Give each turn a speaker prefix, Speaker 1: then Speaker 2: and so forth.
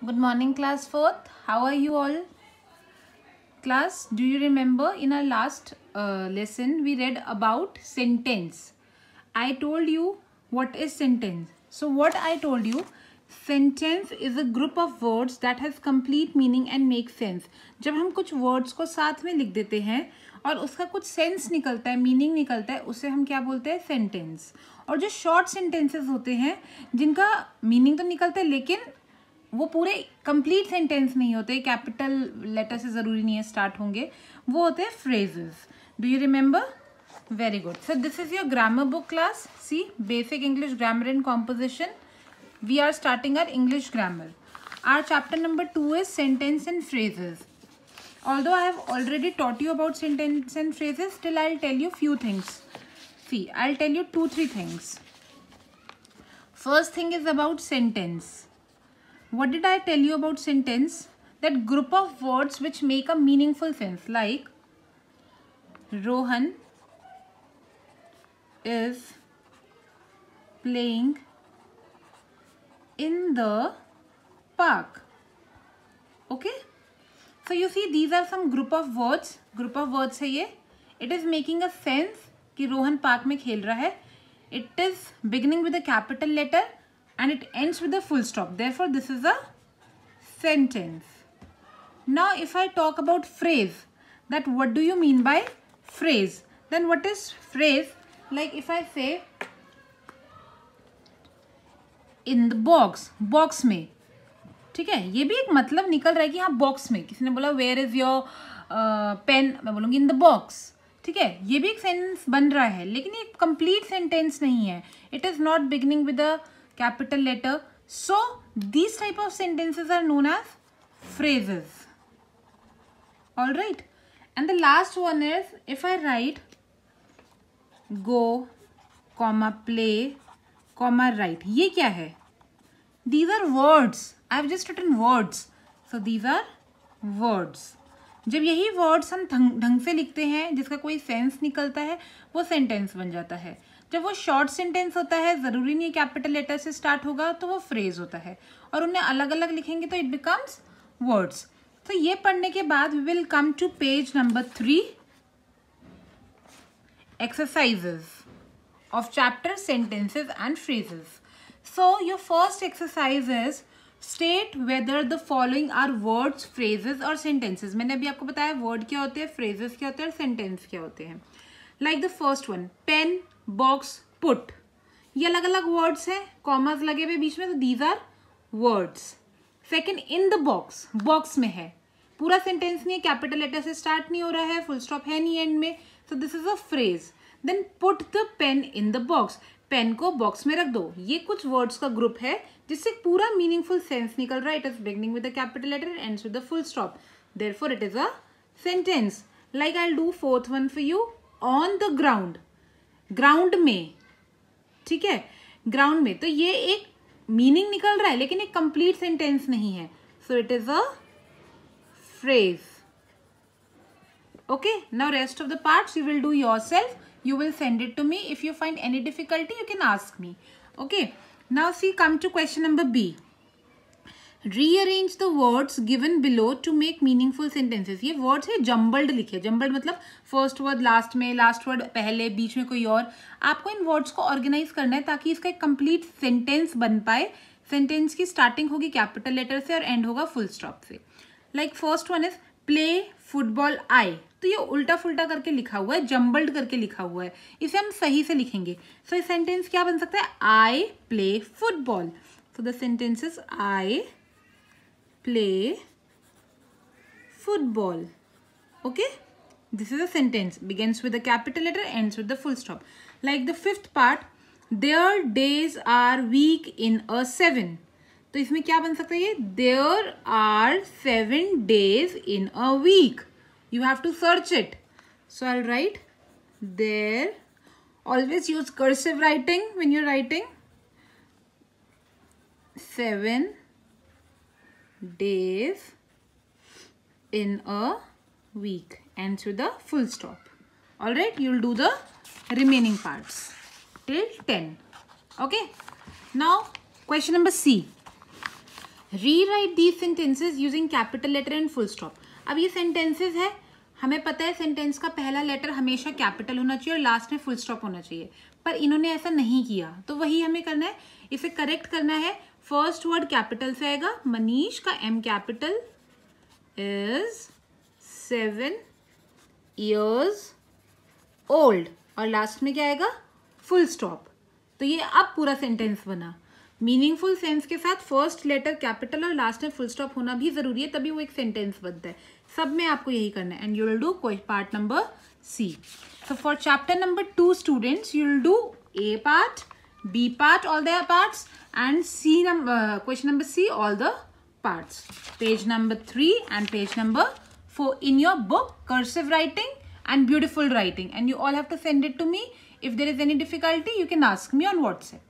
Speaker 1: Good morning, class 4th. How are you all? Class, do you remember in our last uh, lesson we read about sentence? I told you what is sentence. So, what I told you, sentence is a group of words that has complete meaning and make sense. जब हम कुछ words को साथ में लिख देते हैं और उसका कुछ सेंस निकलता है मीनिंग निकलता है उसे हम क्या बोलते हैं सेंटेंस और जो शॉर्ट सेंटेंसेस होते हैं जिनका मीनिंग तो निकलता है लेकिन वो पूरे कंप्लीट सेंटेंस नहीं होते कैपिटल लेटर से ज़रूरी नहीं है स्टार्ट होंगे। वो होते हैं phrases do you remember very good sir this is your grammar book class C basic English grammar and composition we are starting our English grammar our chapter number two is sentence and phrases although i have already taught you about sentence and phrases, still i'll tell you few things. See, i'll tell you two, three things. First thing is about sentence. What did I tell you about sentence? That group of words which make a meaningful sense like Rohan is playing in the park. Okay? So you see these are some group of words. Group of words है ये. It is making a sense कि Rohan park में खेल रहा है. It is beginning with a capital letter and it ends with a full stop. Therefore, this is a sentence. Now, if I talk about phrase, that what do you mean by phrase? Then what is phrase? Like if I say in the box, box में ठीक है ये भी एक मतलब निकल रहा है कि हाँ बॉक्स में किसी ने बोला वेयर इज़ योर पेन मैं बोलूँगी इन द बॉक्स ठीक है ये भी एक सेंटेंस बन रहा है लेकिन ये कंप्लीट सेंटेंस नहीं है it is not beginning with a capital letter. So these type of sentences are known as phrases. Alright. And the last one is if I write go, comma, play, comma, write. ये क्या है? These are words. I have just written words. So these are words. जब यही words हम ढंग से लिखते हैं जिसका कोई सेंस निकलता है वो सेंटेंस बन जाता है जब वो शॉर्ट सेंटेंस होता है, ज़रूरी नहीं है कैपिटल लेटर से स्टार्ट होगा तो वो फ्रेज होता है। और उन्हें अलग अलग लिखेंगे तो इट बिकम्स वर्ड्स तो ये पढ़ने के बाद we will come to page number three exercises of chapter sentences and phrases so your first exercises state whether the following are words phrases और सेंटेंसेज मैंने अभी आपको बताया वर्ड क्या होते हैं फ्रेजेस क्या होते हैं और सेंटेंस क्या होते हैं। Like the first one pen box put ये अलग अलग वर्ड्स हैं कॉमर्स लगे हुए बीच में तो these are words second in the box box में है. पूरा सेंटेंस नहीं है कैपिटल लेटर से स्टार्ट नहीं हो रहा है फुल स्टॉप है नहीं एंड में. So this is a phrase then put the pen in the box pen को बॉक्स में रख दो. ये कुछ वर्ड्स का ग्रुप है, जिससे पूरा मीनिंगफुल सेंस निकल रहा है. It is beginning with the capital letter ends with the full stop there it is a sentence like I do fourth one for you on the ground ground में. ठीक है? Ground में. तो ये एक मीनिंग निकल रहा है, लेकिन एक कंप्लीट सेंटेंस नहीं है. So it is a phrase okay now rest of the part you will do yourself you will send it to me if you find any difficulty you can ask me okay now see come to question number B rearrange the words given below to make meaningful sentences ये words है jumbled लिखे jumbled मतलब first word last में last word पहले बीच में कोई और। आपको इन वर्ड्स को ऑर्गेनाइज करना है ताकि इसका एक कंप्लीट सेंटेंस बन पाए। सेंटेंस की स्टार्टिंग होगी कैपिटल लेटर से और एंड होगा फुल स्टॉप से। Like first one is play football I तो ये उल्टा फुल्टा करके लिखा हुआ है जम्बल्ड करके लिखा हुआ है। इसे हम सही से लिखेंगे। सो so, सेंटेंस क्या बन सकता है? I play football so the sentence is I play football okay this is a sentence begins with a capital letter ends with the full stop like the fifth part their days are week in a seven तो इसमें क्या बन सकता है ये there are seven days in a week you have to search it so I write there always use cursive writing when you're writing seven Days in a week and to the full stop. Alright, you will do the remaining parts till 10. Okay. Now, question number C. Write the sentences using capital letter and full stop अब ये sentences है हमें पता है sentence का पहला letter हमेशा capital होना चाहिए और लास्ट में फुल स्टॉप होना चाहिए पर इन्होंने ऐसा नहीं किया तो वही हमें करना है इसे करेक्ट करना है फ़र्स्ट वर्ड कैपिटल से आएगा। मनीष का M capital is seven years old और लास्ट में क्या आएगा? फुल स्टॉप तो ये अब पूरा सेंटेंस बना। मीनिंगफुल सेंस के साथ फ़र्स्ट लेटर कैपिटल और लास्ट में फुल स्टॉप होना भी ज़रूरी है, तभी वो एक सेंटेंस बनता है। सब में आपको यही करना है। And you will do part number C so for chapter number 2 students you will do a part b part all their parts and c number uh, question number c all the parts. Page number 3 and page number 4 in your book cursive writing and beautiful writing. And you all have to send it to me. If there is any difficulty you can ask me on whatsapp